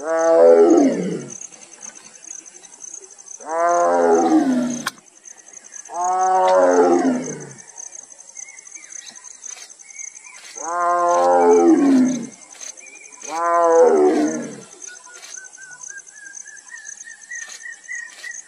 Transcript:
Wow.